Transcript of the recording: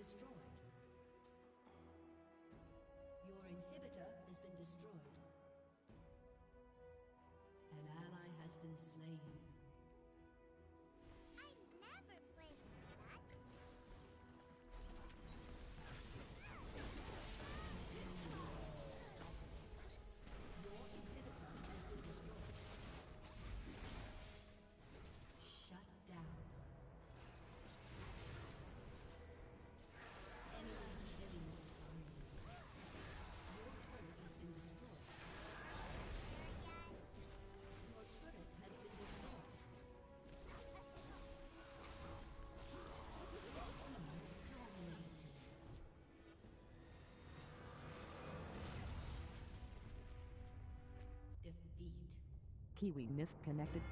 destroyed. Your inhibitor has been destroyed. An ally has been slain. Kiwi Misconnected.